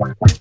Bye.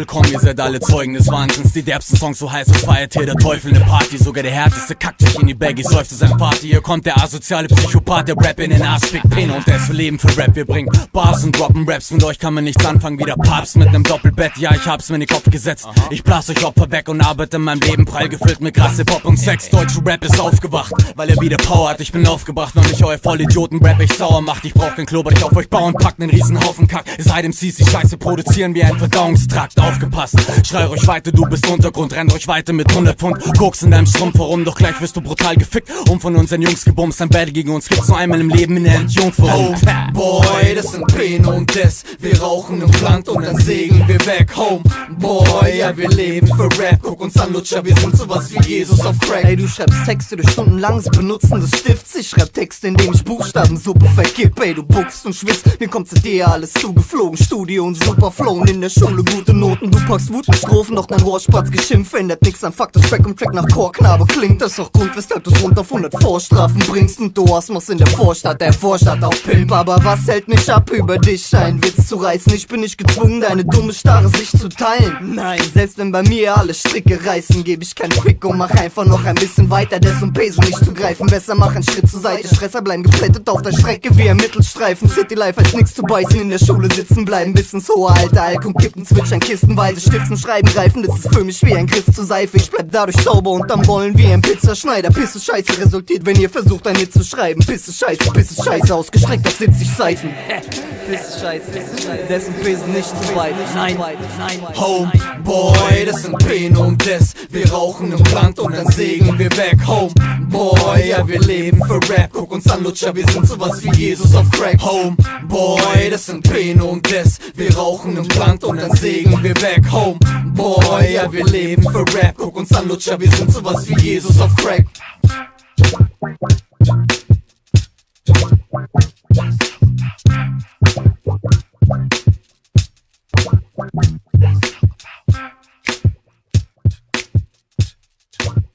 Willkommen, ihr seid alle Zeugen des Wahnsinns. Die derbsten Songs so heiß, als feiert hier der Teufel ne Party. Sogar der härteste kackt sich in die Baggy, säuft sein Party. Hier kommt der asoziale Psychopath, der Rap in den Arsch fickt Pene und der ist für Leben für Rap. Wir bringen Bars und droppen Raps, mit euch kann man nichts anfangen wie der Papst mit nem Doppelbett. Ja, ich hab's mir in den Kopf gesetzt. Ich blas euch Opfer weg und arbeite in meinem Leben prall gefüllt mit krasse Pop und Sex. Deutsche Rap ist aufgewacht, weil er wieder Power hat. Ich bin aufgebracht, noch nicht euer Vollidioten-Rap, ich sauer macht. Ich brauch kein Klo, weil ich auf euch bauen, packt nen Riesenhaufen Kack. Ihr seid MCs, die Scheiße produzieren wie ein Verdauungstrakt. Aufgepasst, schrei euch weiter, du bist Untergrund, rennt euch weiter mit 100 Pfund. Guckst in deinem Strumpf herum, doch gleich wirst du brutal gefickt. Und von unseren Jungs gebumst, ein Battle gegen uns gibt's nur einmal im Leben in der Entjungfer. Oh, boy, das sind Peno und Des. Wir rauchen im Plant und dann segeln wir weg. Home, boy, ja, wir leben für Rap. Guck uns an, Lutscher, wir sind sowas wie Jesus auf Crack. Ey, du schreibst Texte durch stundenlanges Benutzen des Stifts. Ich schreib Texte, indem ich Buchstabensuppe verkipp. Ey, du buckst und schwitzt. Mir kommt zu dir alles zugeflogen. Studio und super flown. In der Schule gute Noten. Du packst Wut und Strophen, doch dein Rohrspatz Geschimpf ändert nix an Fakt. Das Track um Track nach Chorknabe klingt. Das ist auch Grund, weshalb du's runter auf 100 Vorstrafen bringst. Und du hast in der Vorstadt, der Vorstadt auf Pimp. Aber was hält mich ab, über dich einen Witz zu reißen? Ich bin nicht gezwungen, deine dumme, starre Sicht zu teilen. Nein, selbst wenn bei mir alle Stricke reißen, gebe ich keinen Fick und mach einfach noch ein bisschen weiter. Dessen Peso nicht zu greifen. Besser mach einen Schritt zur Seite. Stresser bleiben geplättet auf der Strecke wie ein Mittelstreifen. City Life als nix zu beißen. In der Schule sitzen bleiben bis ins hohe Alter. Alkohol kippen, zwitschern, kistenweise, Stiften, Schreiben, greifen. Das ist für mich wie ein Griff zur Seife. Ich bleib dadurch sauber und am Rollen wie ein Pizzaschneider. Pisse Scheiße resultiert, wenn ihr versucht, ein Hit zu schreiben. Pisse Scheiße, Pisse Scheiße, ausgestreckt auf 70 Seiten. Pisse Scheiße, Pisse Scheiße, dessen Besen nicht zu weit. Nein, nein, Home, boy, das sind Peno und Des. Wir rauchen im Plant und dann segeln wir weg. Home, boy, ja, wir leben für Rap. Guck uns an, Lutscher, wir sind sowas wie Jesus auf Crack. Home, boy, das sind Peno und Des. Wir rauchen im Plant und dann segeln wir weg. Home, boy, ja, wir leben für Rap. Guck uns an, Lutscher, wir sind sowas wie Jesus auf Crack.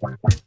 Bye.